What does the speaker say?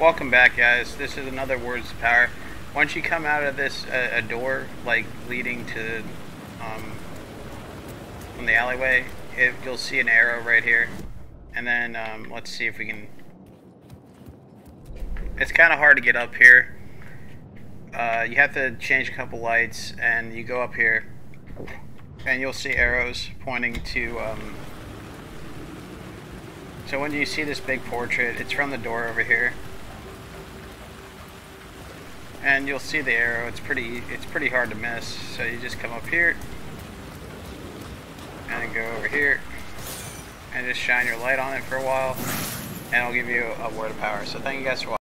Welcome back, guys. This is another Words of Power. Once you come out of this uh, a door, like leading to um, from the alleyway, it, you'll see an arrow right here. And then um, let's see if we can. It's kind of hard to get up here. Uh, you have to change a couple lights, and you go up here, and you'll see arrows pointing to. Um, so when you see this big portrait, it's from the door over here and you'll see the arrow. It's pretty it's pretty hard to miss. So you just come up here and go over here and just shine your light on it for a while and it'll give you a word of power. So thank you guys for watching